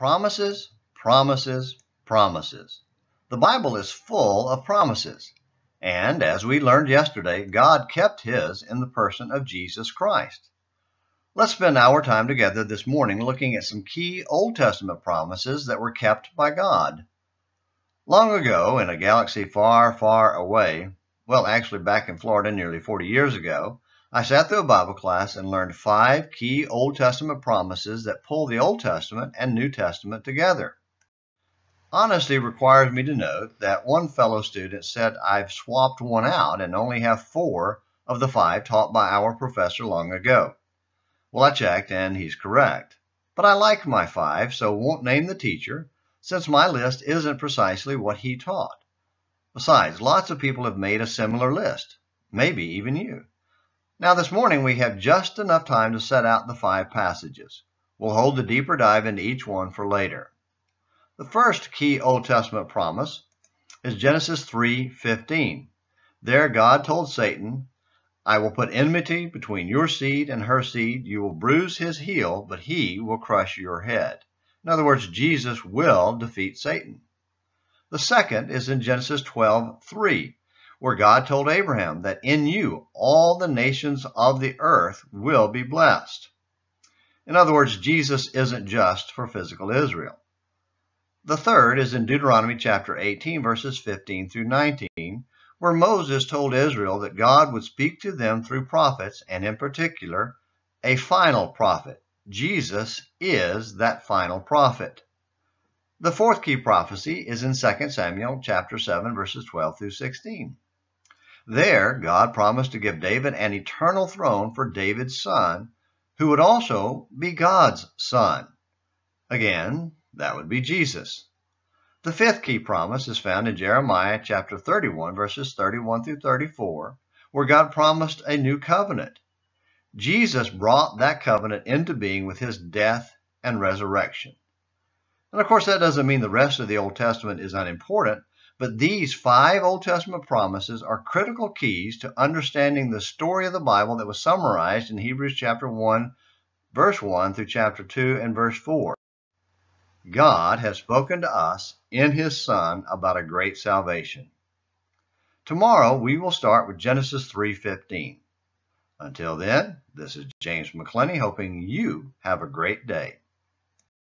Promises, promises, promises. The Bible is full of promises. And as we learned yesterday, God kept his in the person of Jesus Christ. Let's spend our time together this morning looking at some key Old Testament promises that were kept by God. Long ago, in a galaxy far, far away, well, actually back in Florida nearly 40 years ago, I sat through a Bible class and learned five key Old Testament promises that pull the Old Testament and New Testament together. Honesty requires me to note that one fellow student said I've swapped one out and only have four of the five taught by our professor long ago. Well, I checked and he's correct. But I like my five, so won't name the teacher, since my list isn't precisely what he taught. Besides, lots of people have made a similar list, maybe even you. Now, this morning we have just enough time to set out the five passages. We'll hold the deeper dive into each one for later. The first key Old Testament promise is Genesis 3:15. There God told Satan, I will put enmity between your seed and her seed. You will bruise his heel, but he will crush your head. In other words, Jesus will defeat Satan. The second is in Genesis 12:3 where God told Abraham that in you all the nations of the earth will be blessed. In other words, Jesus isn't just for physical Israel. The third is in Deuteronomy chapter 18, verses 15 through 19, where Moses told Israel that God would speak to them through prophets, and in particular, a final prophet. Jesus is that final prophet. The fourth key prophecy is in 2 Samuel chapter 7, verses 12 through 16. There, God promised to give David an eternal throne for David's son, who would also be God's son. Again, that would be Jesus. The fifth key promise is found in Jeremiah chapter 31, verses 31 through 34, where God promised a new covenant. Jesus brought that covenant into being with his death and resurrection. And of course, that doesn't mean the rest of the Old Testament is unimportant, but these five Old Testament promises are critical keys to understanding the story of the Bible that was summarized in Hebrews chapter 1, verse 1 through chapter 2 and verse 4. God has spoken to us in his Son about a great salvation. Tomorrow we will start with Genesis 3:15. Until then, this is James McClenny hoping you have a great day.